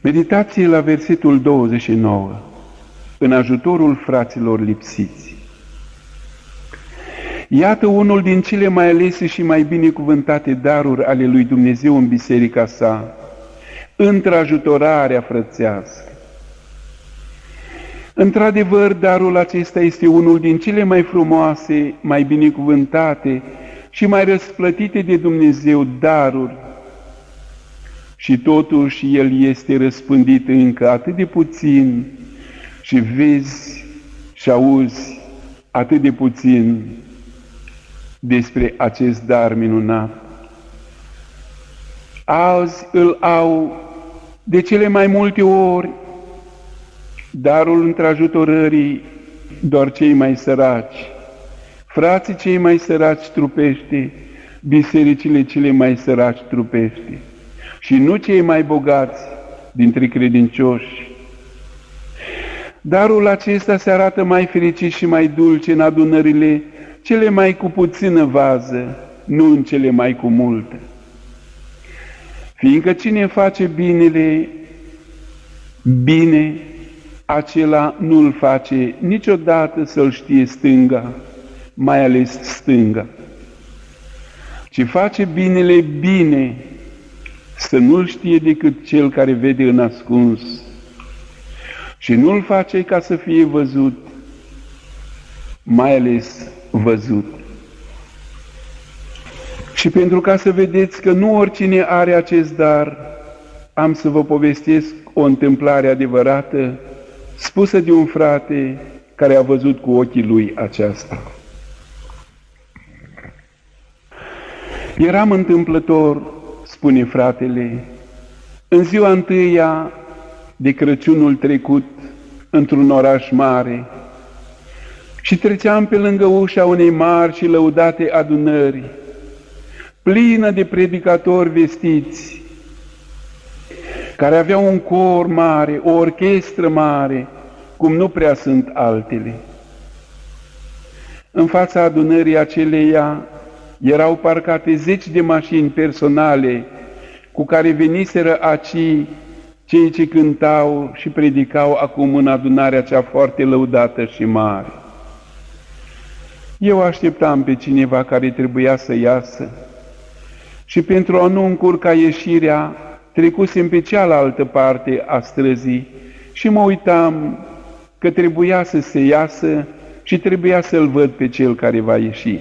Meditație la versetul 29. În ajutorul fraților lipsiți. Iată unul din cele mai alese și mai binecuvântate daruri ale lui Dumnezeu în biserica sa, într-ajutorarea frățească. Într-adevăr, darul acesta este unul din cele mai frumoase, mai binecuvântate și mai răsplătite de Dumnezeu daruri și totuși el este răspândit încă atât de puțin. Și vezi și auzi atât de puțin despre acest dar minunat. Azi îl au de cele mai multe ori darul întrajutorării doar cei mai săraci, frații cei mai săraci trupește, bisericile cele mai săraci trupește și nu cei mai bogați dintre credincioși. Darul acesta se arată mai fericit și mai dulce în adunările cele mai cu puțină vază, nu în cele mai cu multă. Fiindcă cine face binele, bine, acela nu-l face niciodată să-l știe stânga, mai ales stânga, ci face binele bine, să nu-l știe decât cel care vede în ascuns și nu-l face ca să fie văzut, mai ales văzut. Și pentru ca să vedeți că nu oricine are acest dar, am să vă povestesc o întâmplare adevărată spusă de un frate care a văzut cu ochii lui aceasta. Eram întâmplător, spune fratele, în ziua întâia de Crăciunul trecut într-un oraș mare și treceam pe lângă ușa unei mari și lăudate adunări, plină de predicatori vestiți, care aveau un cor mare, o orchestră mare, cum nu prea sunt altele. În fața adunării aceleia erau parcate zeci de mașini personale cu care veniseră aci cei ce cântau și predicau acum în adunarea cea foarte lăudată și mare. Eu așteptam pe cineva care trebuia să iasă și pentru a nu încurca ieșirea, trecusem pe cealaltă parte a străzii și mă uitam că trebuia să se iasă și trebuia să-l văd pe cel care va ieși.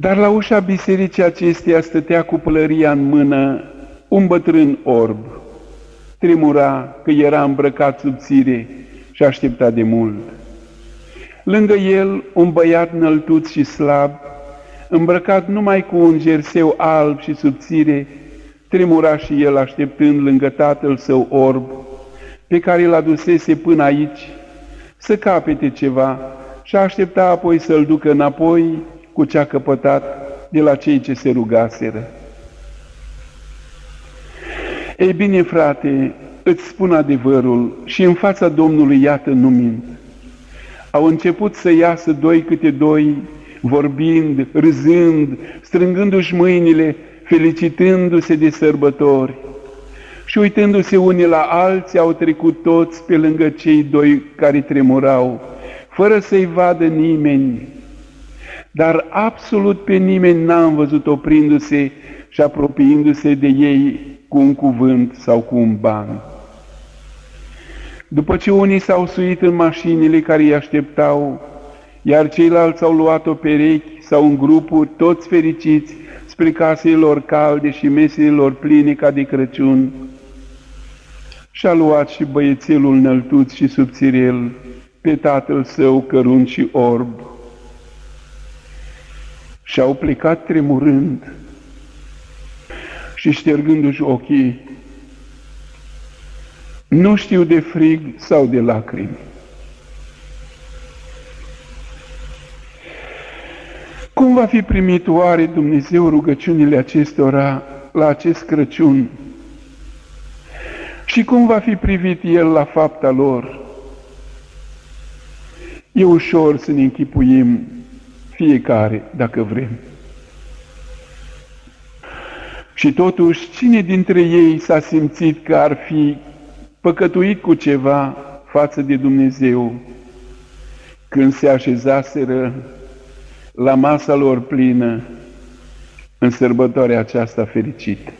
Dar la ușa bisericii acesteia stătea cu pălăria în mână un bătrân orb. Tremura că era îmbrăcat subțire și aștepta de mult. Lângă el un băiat năltuț și slab, îmbrăcat numai cu un jerseu alb și subțire, tremura și el așteptând lângă tatăl său orb, pe care îl adusese până aici, să capete ceva și aștepta apoi să-l ducă înapoi cu ce a căpătat de la cei ce se rugaseră. Ei bine, frate, îți spun adevărul și în fața Domnului, iată, nu mint. Au început să iasă doi câte doi, vorbind, râzând, strângându-și mâinile, felicitându-se de sărbători. Și uitându-se unii la alții, au trecut toți pe lângă cei doi care tremurau, fără să-i vadă nimeni. Dar absolut pe nimeni n-am văzut oprindu-se și apropiindu-se de ei cu un cuvânt sau cu un ban. După ce unii s-au suit în mașinile care îi așteptau, iar ceilalți au luat-o perechi sau în grupuri, toți fericiți, spre casele lor calde și mesele lor pline ca de Crăciun, și-a luat și băiețelul năltuț și subțirel pe tatăl său cărunt și orb. Și-au plecat tremurând și ștergându-și ochii, nu știu de frig sau de lacrimi. Cum va fi primit oare Dumnezeu rugăciunile acestora la acest Crăciun? Și cum va fi privit El la fapta lor? E ușor să ne închipuim fiecare, dacă vrem. Și totuși, cine dintre ei s-a simțit că ar fi păcătuit cu ceva față de Dumnezeu când se așezaseră la masa lor plină în sărbătoarea aceasta fericită?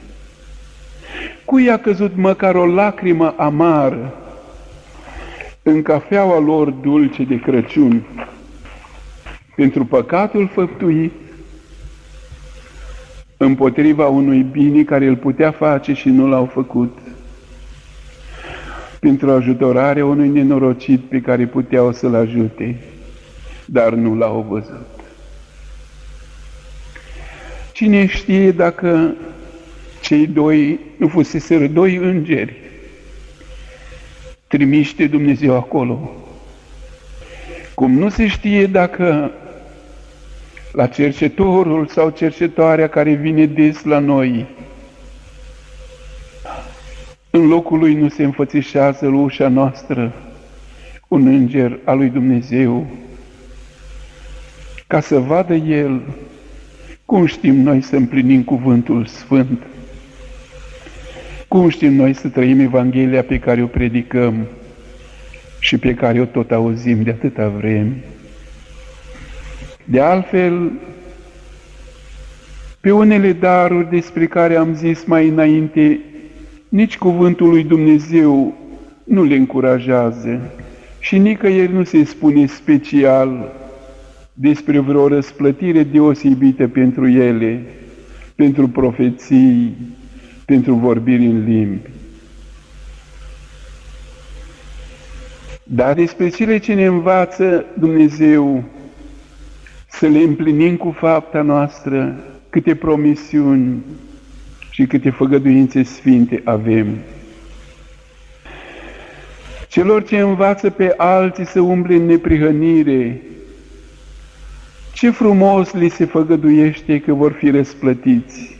Cui a căzut măcar o lacrimă amară în cafeaua lor dulce de Crăciun pentru păcatul făptuit împotriva unui bine care îl putea face și nu l-au făcut, pentru ajutorarea unui nenorocit pe care puteau să-l ajute, dar nu l-au văzut. Cine știe dacă cei doi nu fuseseră doi îngeri trimiși de Dumnezeu acolo? Cum nu se știe dacă la cercetorul sau cercetoarea care vine des la noi. În locul lui nu se înfățișează la ușa noastră un înger al lui Dumnezeu, ca să vadă El cum știm noi să împlinim cuvântul Sfânt, cum știm noi să trăim Evanghelia pe care o predicăm și pe care o tot auzim de atâta vreme. De altfel, pe unele daruri despre care am zis mai înainte, nici cuvântul lui Dumnezeu nu le încurajează și nicăieri nu se spune special despre vreo răsplătire deosebită pentru ele, pentru profeții, pentru vorbiri în limbi. Dar despre cele ce ne învață Dumnezeu să le împlinim cu fapta noastră câte promisiuni și câte făgăduințe sfinte avem. Celor ce învață pe alții să umble în neprihănire, ce frumos li se făgăduiește că vor fi răsplătiți.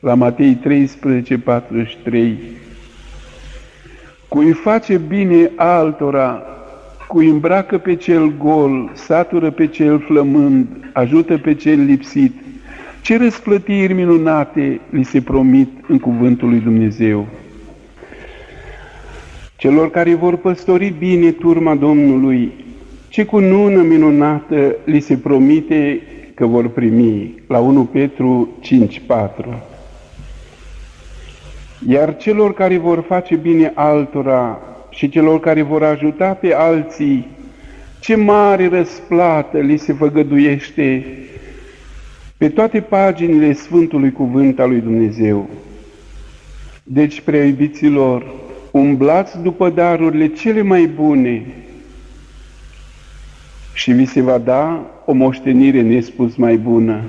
La Matei 13, 43. Cui face bine altora, cu îmbracă pe cel gol, satură pe cel flămând, ajută pe cel lipsit. Ce răsplătiri minunate li se promit în cuvântul lui Dumnezeu. Celor care vor păstori bine turma Domnului, ce cunună minunată li se promite că vor primi, la 1 Petru 5:4. Iar celor care vor face bine altora, și celor care vor ajuta pe alții, ce mare răsplată li se făgăduiește pe toate paginile Sfântului Cuvânt al lui Dumnezeu. Deci, prea iubiților, umblați după darurile cele mai bune și vi se va da o moștenire nespus mai bună.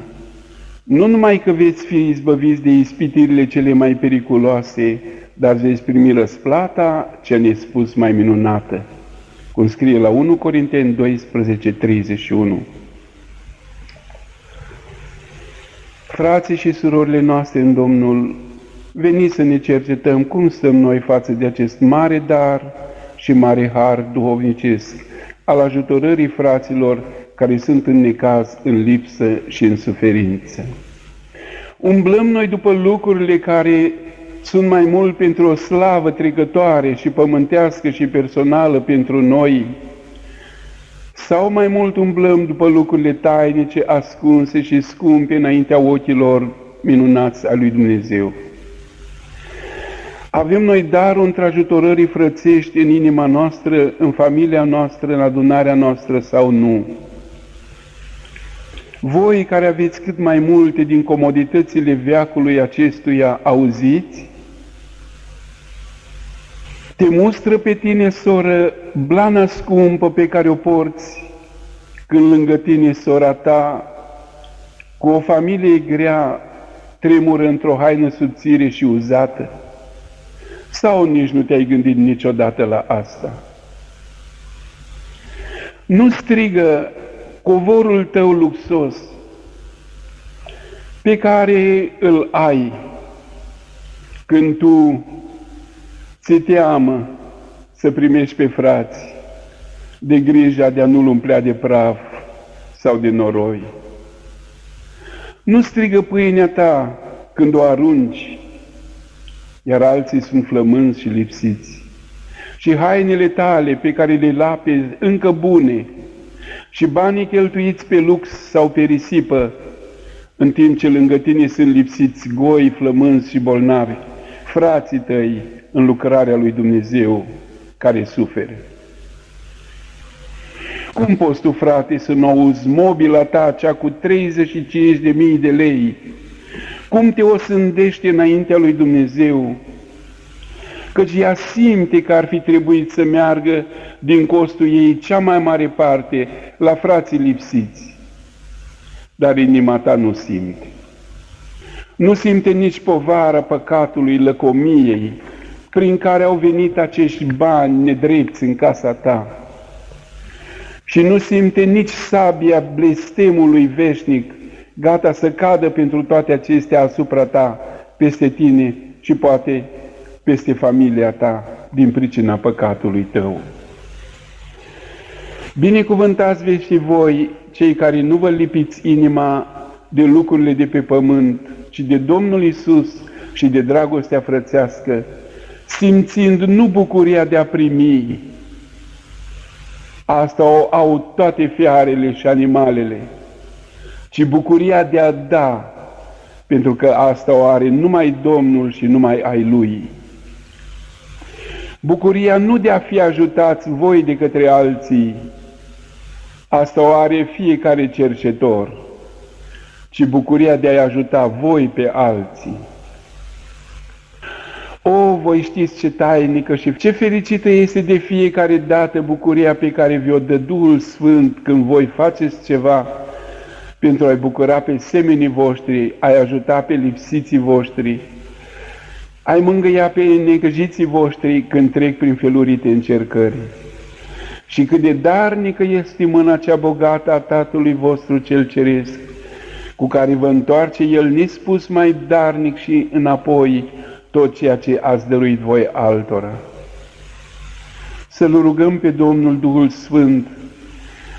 Nu numai că veți fi izbăviți de ispitirile cele mai periculoase, dar veți primi răsplata ce ne spus mai minunată, cum scrie la 1 Corinteni 12, 31. Frații și surorile noastre în Domnul, veniți să ne cercetăm cum stăm noi față de acest mare dar și mare har duhovnicesc al ajutorării fraților care sunt în necaz, în lipsă și în suferință. Umblăm noi după lucrurile care sunt mai mult pentru o slavă trecătoare și pământească și personală pentru noi, sau mai mult umblăm după lucrurile tainice, ascunse și scumpe înaintea ochilor minunați a lui Dumnezeu. Avem noi darul întrajutorării frățești în inima noastră, în familia noastră, în adunarea noastră sau nu? Voi care aveți cât mai multe din comoditățile veacului acestuia auziți, te mustră pe tine, soră, blana scumpă pe care o porți, când lângă tine, sora ta, cu o familie grea, tremură într-o haină subțire și uzată? Sau nici nu te-ai gândit niciodată la asta? Nu strigă covorul tău luxos pe care îl ai când tu ți teamă să primești pe frați de grija de a nu-l umplea de praf sau de noroi. Nu strigă pâinea ta când o arunci, iar alții sunt flămânzi și lipsiți. Și hainele tale pe care le lapezi încă bune, și banii cheltuiți pe lux sau pe risipă, în timp ce lângă tine sunt lipsiți goi, flămânzi și bolnavi, frații tăi în lucrarea lui Dumnezeu care suferă. Cum poți tu, frate, să nu auzi mobila ta, cea cu 35.000 de lei? Cum te o sândește înaintea lui Dumnezeu? Căci ea simte că ar fi trebuit să meargă din costul ei cea mai mare parte la frații lipsiți. Dar inima ta nu simte. Nu simte nici povara păcatului lăcomiei prin care au venit acești bani nedrepți în casa ta și nu simte nici sabia blestemului veșnic, gata să cadă pentru toate acestea asupra ta, peste tine și poate peste familia ta, din pricina păcatului tău. Binecuvântați veți și voi, cei care nu vă lipiți inima de lucrurile de pe pământ, ci de Domnul Isus și de dragostea frățească, simțind nu bucuria de a primi, Asta o au toate fiarele și animalele, ci bucuria de a da, pentru că asta o are numai Domnul și numai ai Lui. Bucuria nu de a fi ajutați voi de către alții, asta o are fiecare cercetor, ci bucuria de a-i ajuta voi pe alții. O, voi știți ce tainică și ce fericită este de fiecare dată bucuria pe care vi-o dă Duhul Sfânt când voi faceți ceva pentru a-i bucura pe semenii voștri, a-i ajuta pe lipsiții voștri, ai mângâia pe negăjiții voștri când trec prin felurite încercări. Și cât de darnică este mâna cea bogată a Tatălui vostru cel ceresc, cu care vă întoarce El nespus mai darnic și înapoi, tot ceea ce ați dăruit voi altora. Să-L rugăm pe Domnul Duhul Sfânt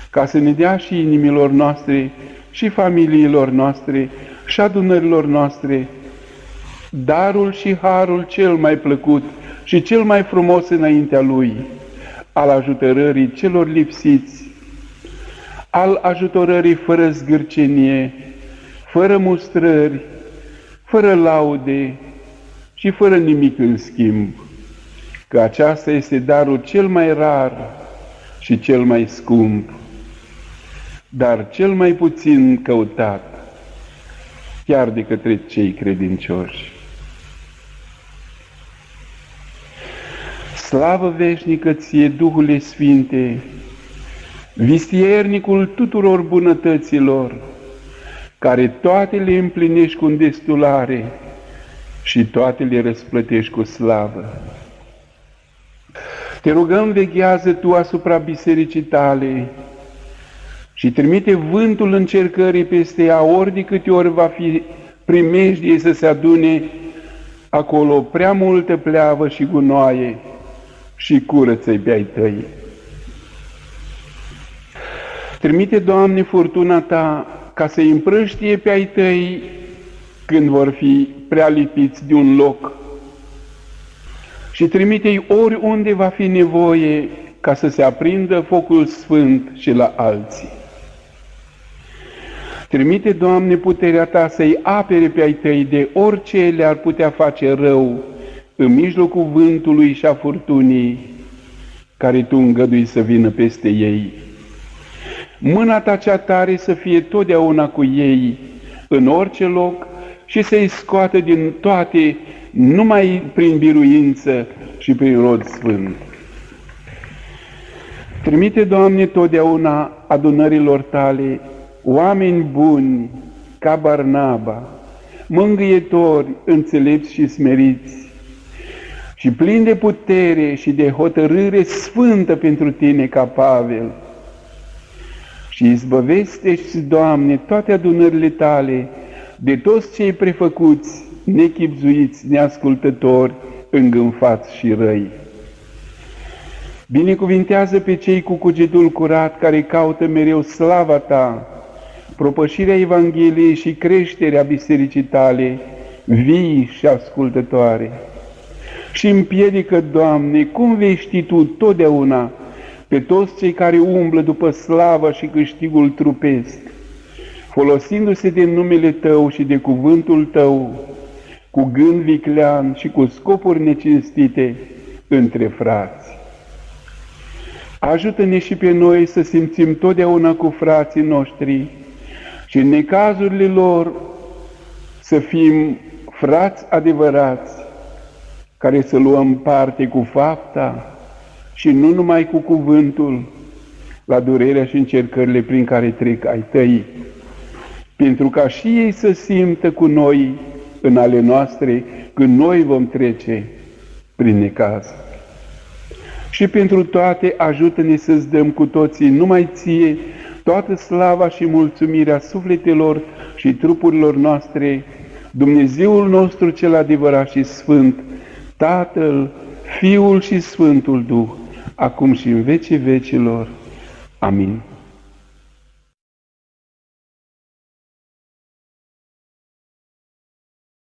ca să ne dea și inimilor noastre și familiilor noastre și adunărilor noastre darul și harul cel mai plăcut și cel mai frumos înaintea Lui, al ajutorării celor lipsiți, al ajutorării fără zgârcenie, fără mustrări, fără laude, și fără nimic în schimb, că aceasta este darul cel mai rar și cel mai scump, dar cel mai puțin căutat, chiar de către cei credincioși. Slavă veșnică ție, Duhule Sfinte, vistiernicul tuturor bunătăților, care toate le împlinești cu îndestulare, și toate le răsplătești cu slavă. Te rugăm, veghează Tu asupra bisericii tale și trimite vântul încercării peste ea ori de câte ori va fi primejdie să se adune acolo prea multă pleavă și gunoaie și curăță-i pe ai tăi. Trimite, Doamne, furtuna Ta ca să-i împrăștie pe ai tăi când vor fi prea lipiți de un loc și trimite-i oriunde va fi nevoie ca să se aprindă focul sfânt și la alții. Trimite, Doamne, puterea Ta să-i apere pe ai Tăi de orice le-ar putea face rău în mijlocul vântului și a furtunii care Tu îngădui să vină peste ei. Mâna Ta cea tare să fie totdeauna cu ei, în orice loc, și să-i scoată din toate numai prin biruință și prin rod sfânt. Trimite, Doamne, totdeauna adunărilor tale oameni buni ca Barnaba, mângâietori, înțelepți și smeriți, și plini de putere și de hotărâre sfântă pentru tine ca Pavel. Și izbăvește Doamne, toate adunările tale, de toți cei prefăcuți, nechipzuiți, neascultători, îngânfați și răi. Binecuvintează pe cei cu cugetul curat care caută mereu slava ta, propășirea Evangheliei și creșterea bisericii tale vii și ascultătoare. Și împiedică, Doamne, cum vei ști Tu totdeauna pe toți cei care umblă după slavă și câștigul trupesc, folosindu-se de numele Tău și de cuvântul Tău, cu gând viclean și cu scopuri necinstite între frați. Ajută-ne și pe noi să simțim totdeauna cu frații noștri și în necazurile lor să fim frați adevărați, care să luăm parte cu fapta și nu numai cu cuvântul la durerea și încercările prin care trec ai tăi, pentru ca și ei să simtă cu noi în ale noastre când noi vom trece prin necaz. Și pentru toate ajută-ne să-ți dăm cu toții numai ție toată slava și mulțumirea sufletelor și trupurilor noastre, Dumnezeul nostru cel adevărat și sfânt, Tatăl, Fiul și Sfântul Duh, acum și în vecii vecilor. Amin.